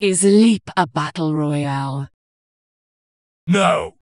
Is Leap a battle royale? No.